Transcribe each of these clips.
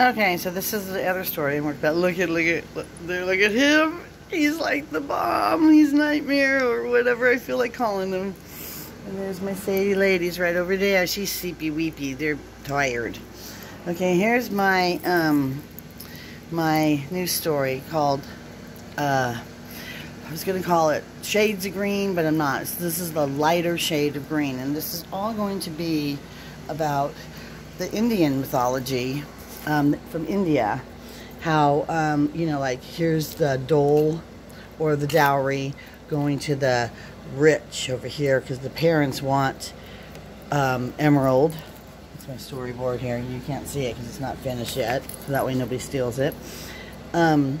Okay, so this is the other story I'm working about. Look at, look at, look, look at him. He's like the bomb. He's nightmare or whatever I feel like calling him. And there's my Sadie ladies right over there. She's sleepy weepy. They're tired. Okay, here's my um my new story called uh I was gonna call it Shades of Green, but I'm not. This is the lighter shade of green, and this is all going to be about the Indian mythology um, from India. How um, you know, like here's the dole or the dowry going to the rich over here because the parents want um, emerald. It's my storyboard here. You can't see it because it's not finished yet, so that way nobody steals it. Um,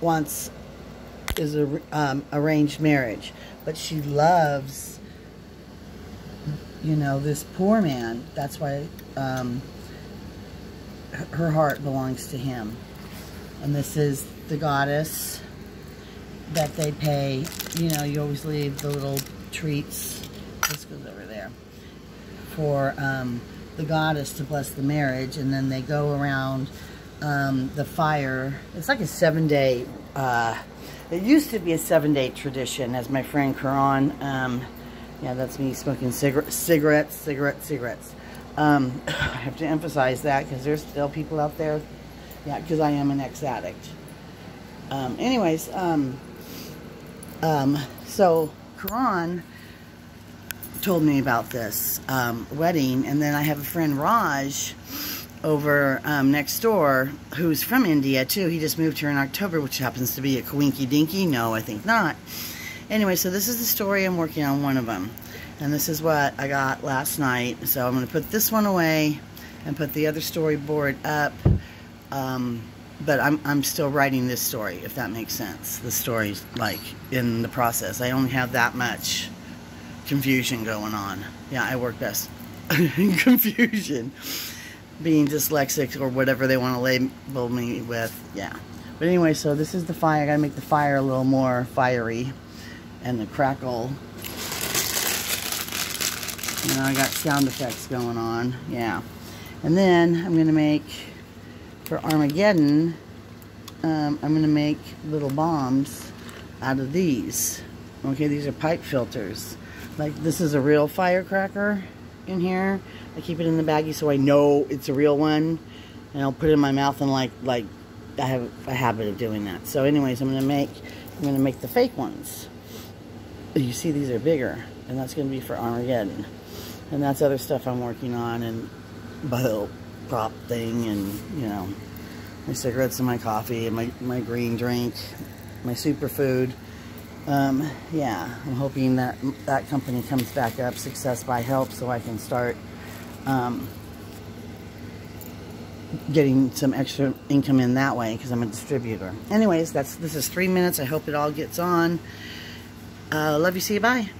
wants is a um, arranged marriage, but she loves, you know, this poor man. That's why um, her heart belongs to him. And this is the goddess that they pay. You know, you always leave the little treats. This goes over there. For um, the goddess to bless the marriage. And then they go around um, the fire. It's like a seven day, uh, it used to be a seven day tradition as my friend Karan, um, yeah, that's me smoking cigarettes, cigarettes, cigarettes, cigarettes. Um, I have to emphasize that because there's still people out there, yeah, because I am an ex-addict. Um, anyways, um, um, so Karan told me about this um, wedding, and then I have a friend Raj over um, next door who's from India too. He just moved here in October, which happens to be a coinky dinky. No, I think not. Anyway, so this is the story I'm working on one of them. And this is what I got last night. So I'm going to put this one away and put the other storyboard up. Um, but I'm, I'm still writing this story, if that makes sense. The story's like in the process. I only have that much confusion going on. Yeah, I work best in confusion. Being dyslexic or whatever they want to label me with. Yeah. But anyway, so this is the fire. I gotta make the fire a little more fiery. And the crackle. You know, I got sound effects going on. Yeah. And then I'm gonna make for Armageddon, um, I'm going to make little bombs out of these. Okay, these are pipe filters. Like, this is a real firecracker in here. I keep it in the baggie so I know it's a real one. And I'll put it in my mouth and like, like, I have a habit of doing that. So anyways, I'm going to make, I'm going to make the fake ones. You see, these are bigger. And that's going to be for Armageddon. And that's other stuff I'm working on. And, but prop thing and, you know, my cigarettes and my coffee and my, my green drink, my superfood. Um, yeah, I'm hoping that that company comes back up, Success by Health, so I can start um, getting some extra income in that way because I'm a distributor. Anyways, that's this is three minutes. I hope it all gets on. Uh, love you. See you. Bye.